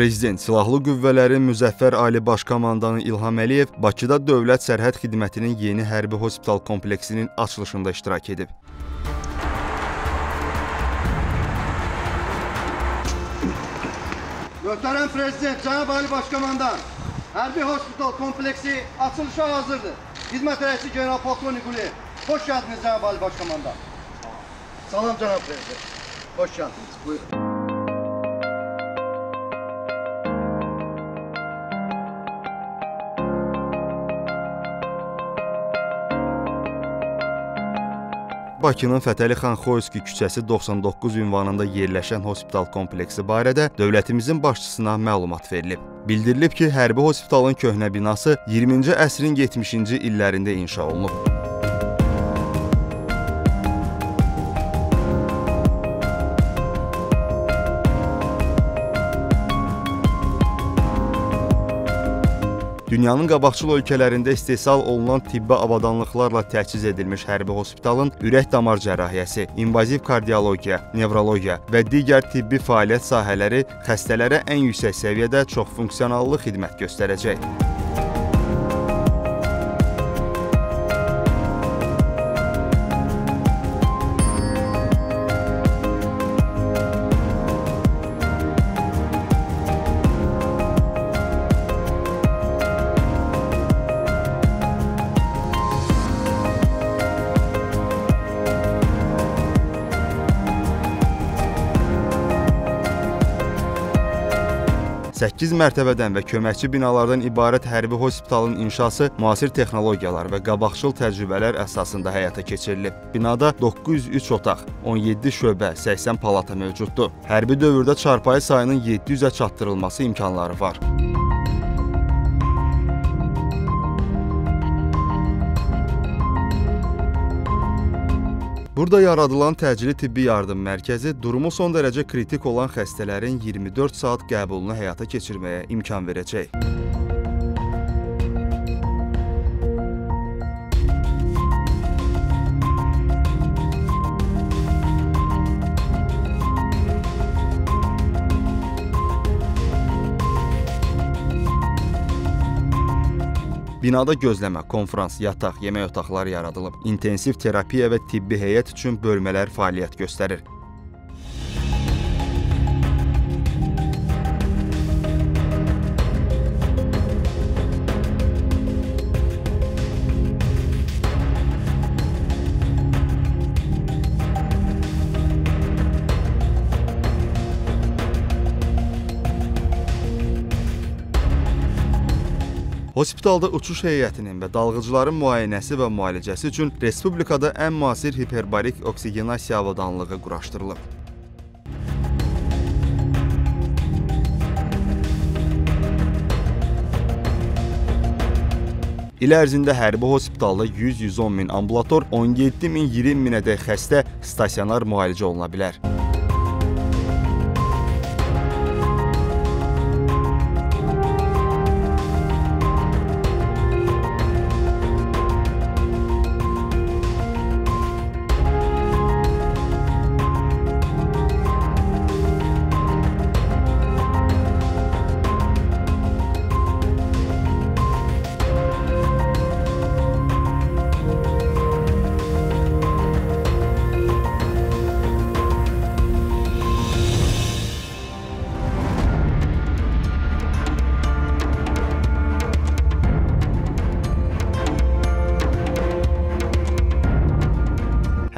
Prezident Silahlı Qüvvələrin Müzəffər Ali Baş Komandanı İlham Əliyev Bakıda Dövlət Sərhəd Xidmətinin yeni hərbi hospital kompleksinin açılışında iştirak edib. Möhtərəm Prezident, Cənab Ali Başkomandan, hərbi hospital kompleksi açılışa hazırdır. Xidmət rəisi General Polkovnik Quliyev, hoş geldiniz Cənab Ali Başkomandan. Salam Cənab Prezident, hoş geldiniz. Buyurun. Bakının Fətəli xan Xoyski küçəsi 99 ünvanında yerləşən hospital kompleksi barədə dövlətimizin başçısına məlumat verilib. Bildirilib ki, hərbi hospitalın köhnə binası 20-ci əsrin 70-ci illərində inşa olunub. Dünyanın qabaqcıl ölkələrində istehsal olunan tibbi avadanlıqlarla təchiz edilmiş hərbi hospitalın ürək-damar cərrahiyyəsi, invaziv kardiologiya, nevrologiya və digər tibbi fəaliyyət sahələri xəstələrə ən yüksək səviyyədə çoxfunksiyonallı xidmət göstərəcək. Səkkiz mərtəbədən və köməkçi binalardan ibarət hərbi hospitalın inşası müasir texnologiyalar və qabaqcıl təcrübələr əsasında həyata keçirilib. Binada 903 otaq, 17 şöbə, 80 palata mövcuddur. Hərbi dövrdə çarpayı sayının 700-ə çatdırılması imkanları var. Burada yaradılan təcili tibbi yardım mərkəzi durumu son dərəcə kritik olan xəstələrin 24 saat qəbulunu həyata keçirməyə imkan verəcək. Binada gözləmə, konfrans, yataq, yemək otaqları yaradılıb. İntensiv terapiya və tibbi heyət üçün bölmələr fəaliyyət göstərir. Hospitalda uçuş heyətinin və dalğıcıların müayinəsi və müalicəsi üçün respublikada ən müasir hiperbarik oksigenasiya avadanlığı quraşdırılıb. İl ərzində hərbi hospitalda 100-110 min ambulator, 17 min 20 minədək xəstə stasionar müalicə oluna bilər.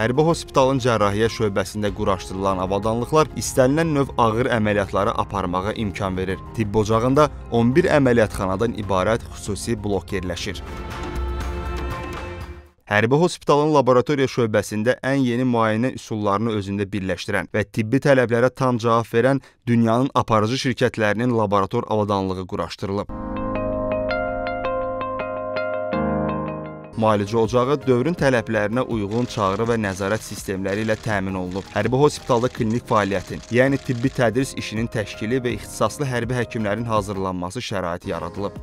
Hərbi hospitalın cərrahiyyə şöbəsində quraşdırılan avadanlıqlar istənilən növ ağır əməliyyatları aparmağa imkan verir. Tibb ocağında 11 əməliyyatxanadan ibarət xüsusi blok yerləşir. Hərbi hospitalın laboratoriya şöbəsində ən yeni müayinə üsullarını özündə birləşdirən və tibbi tələblərə tam cavab verən dünyanın aparıcı şirkətlərinin laborator avadanlığı quraşdırılıb. Müalicə ocağı dövrün tələblərinə uyğun çağrı və nəzarət sistemləri ilə təmin olunub. Hərbi hospitalda klinik fəaliyyətin, yəni tibbi tədris işinin təşkili və ixtisaslı hərbi həkimlərin hazırlanması şəraiti yaradılıb.